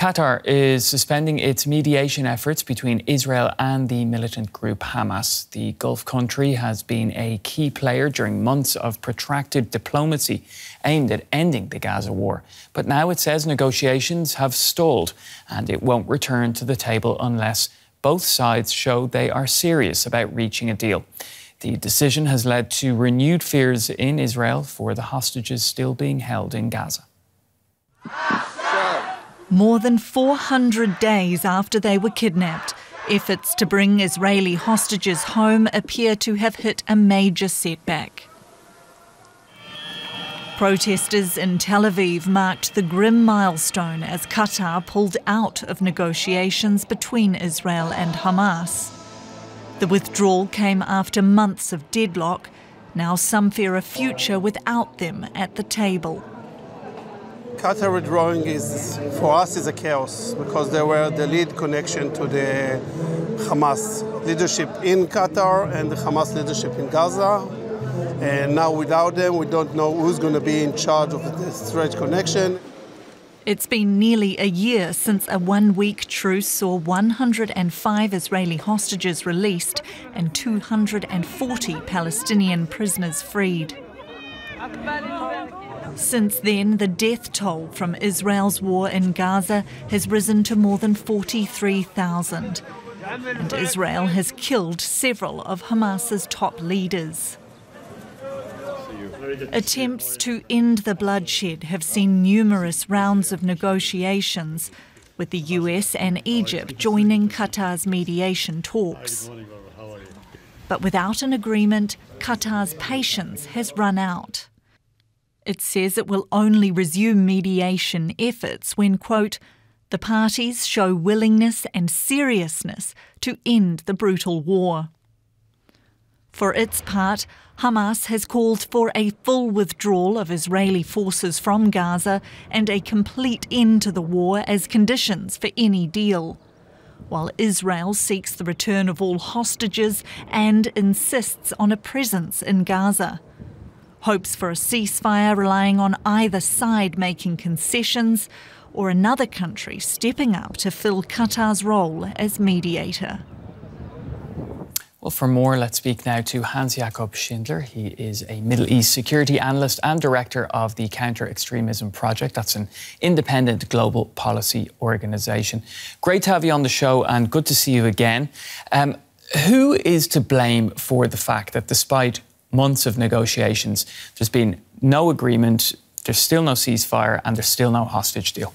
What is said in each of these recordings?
Qatar is suspending its mediation efforts between Israel and the militant group Hamas. The Gulf country has been a key player during months of protracted diplomacy aimed at ending the Gaza war. But now it says negotiations have stalled and it won't return to the table unless both sides show they are serious about reaching a deal. The decision has led to renewed fears in Israel for the hostages still being held in Gaza. More than 400 days after they were kidnapped, efforts to bring Israeli hostages home appear to have hit a major setback. Protesters in Tel Aviv marked the grim milestone as Qatar pulled out of negotiations between Israel and Hamas. The withdrawal came after months of deadlock. Now some fear a future without them at the table. Qatar withdrawing is, for us, is a chaos because they were the lead connection to the Hamas leadership in Qatar and the Hamas leadership in Gaza. And now without them, we don't know who's going to be in charge of the stretch connection. It's been nearly a year since a one week truce saw 105 Israeli hostages released and 240 Palestinian prisoners freed. Since then, the death toll from Israel's war in Gaza has risen to more than 43,000. And Israel has killed several of Hamas's top leaders. Attempts to end the bloodshed have seen numerous rounds of negotiations, with the US and Egypt joining Qatar's mediation talks. But without an agreement, Qatar's patience has run out. It says it will only resume mediation efforts when, quote, the parties show willingness and seriousness to end the brutal war. For its part, Hamas has called for a full withdrawal of Israeli forces from Gaza and a complete end to the war as conditions for any deal. While Israel seeks the return of all hostages and insists on a presence in Gaza. Hopes for a ceasefire relying on either side making concessions or another country stepping up to fill Qatar's role as mediator. Well, for more, let's speak now to Hans Jakob Schindler. He is a Middle East security analyst and director of the Counter Extremism Project. That's an independent global policy organisation. Great to have you on the show and good to see you again. Um, who is to blame for the fact that despite months of negotiations. There's been no agreement, there's still no ceasefire, and there's still no hostage deal.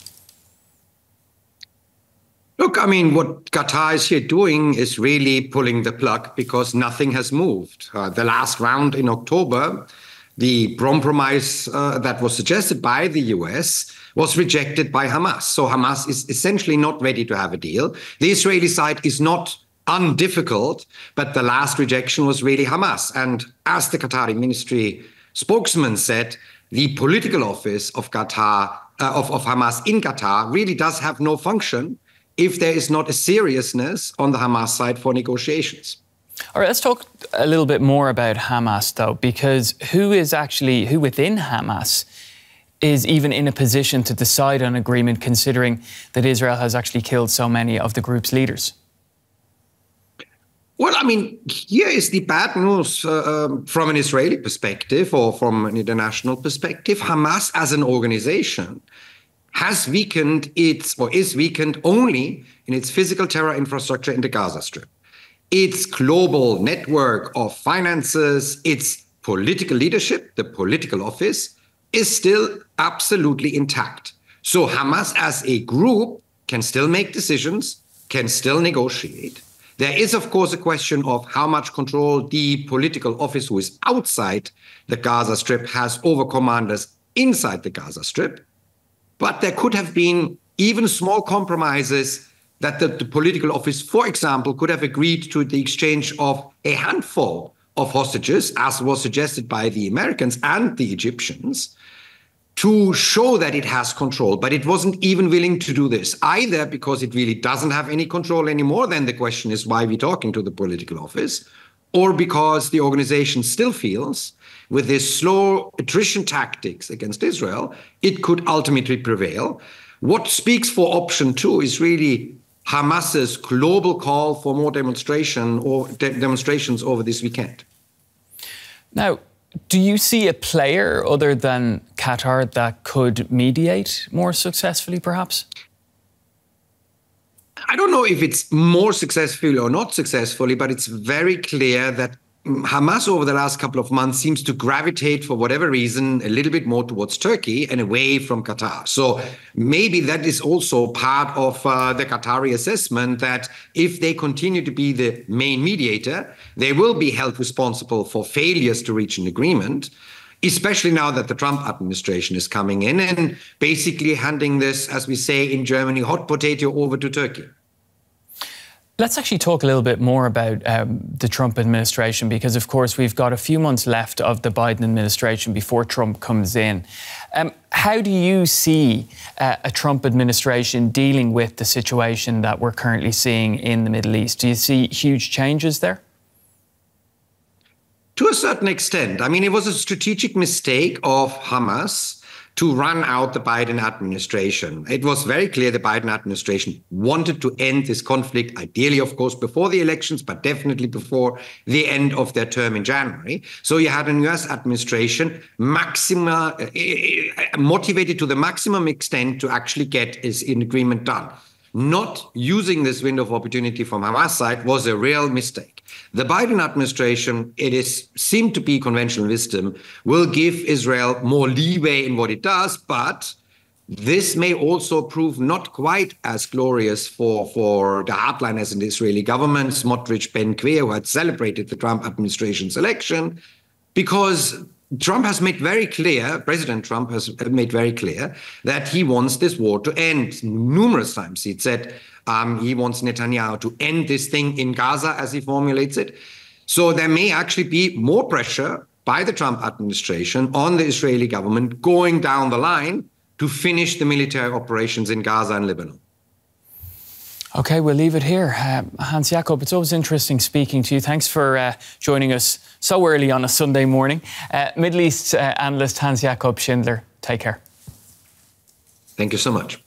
Look, I mean, what Qatar is here doing is really pulling the plug because nothing has moved. Uh, the last round in October, the compromise uh, that was suggested by the US was rejected by Hamas. So Hamas is essentially not ready to have a deal. The Israeli side is not undifficult, but the last rejection was really Hamas. And as the Qatari ministry spokesman said, the political office of Qatar, uh, of, of Hamas in Qatar, really does have no function if there is not a seriousness on the Hamas side for negotiations. All right, let's talk a little bit more about Hamas, though, because who is actually, who within Hamas is even in a position to decide on agreement, considering that Israel has actually killed so many of the group's leaders? Well, I mean, here is the bad news uh, um, from an Israeli perspective or from an international perspective. Hamas as an organization has weakened its, or is weakened only in its physical terror infrastructure in the Gaza Strip. Its global network of finances, its political leadership, the political office, is still absolutely intact. So Hamas as a group can still make decisions, can still negotiate there is, of course, a question of how much control the political office who is outside the Gaza Strip has over commanders inside the Gaza Strip. But there could have been even small compromises that the, the political office, for example, could have agreed to the exchange of a handful of hostages, as was suggested by the Americans and the Egyptians, to show that it has control, but it wasn't even willing to do this either because it really doesn't have any control anymore. Then the question is why we're talking to the political office, or because the organization still feels with this slow attrition tactics against Israel, it could ultimately prevail. What speaks for option two is really Hamas's global call for more demonstration or de- demonstrations over this weekend. Now, do you see a player other than Qatar that could mediate more successfully, perhaps? I don't know if it's more successfully or not successfully, but it's very clear that Hamas over the last couple of months seems to gravitate for whatever reason a little bit more towards Turkey and away from Qatar. So maybe that is also part of uh, the Qatari assessment that if they continue to be the main mediator, they will be held responsible for failures to reach an agreement. Especially now that the Trump administration is coming in and basically handing this, as we say in Germany, hot potato over to Turkey. Let's actually talk a little bit more about um, the Trump administration because, of course, we've got a few months left of the Biden administration before Trump comes in. Um, how do you see uh, a Trump administration dealing with the situation that we're currently seeing in the Middle East? Do you see huge changes there? To a certain extent. I mean, it was a strategic mistake of Hamas to run out the Biden administration. It was very clear the Biden administration wanted to end this conflict, ideally, of course, before the elections, but definitely before the end of their term in January. So you had a US administration maxima, uh, motivated to the maximum extent to actually get this agreement done not using this window of opportunity from Hamas side was a real mistake. The Biden administration, it is seemed to be conventional wisdom, will give Israel more leeway in what it does, but this may also prove not quite as glorious for, for the hardliners in the Israeli government, Smotrich, Ben Gvir, who had celebrated the Trump administration's election, because Trump has made very clear, President Trump has made very clear that he wants this war to end. Numerous times he said um, he wants Netanyahu to end this thing in Gaza, as he formulates it. So there may actually be more pressure by the Trump administration on the Israeli government going down the line to finish the military operations in Gaza and Lebanon. Okay, we'll leave it here. Uh, Hans Jakob, it's always interesting speaking to you. Thanks for uh, joining us so early on a Sunday morning. Uh, Middle East uh, analyst Hans Jakob Schindler, take care. Thank you so much.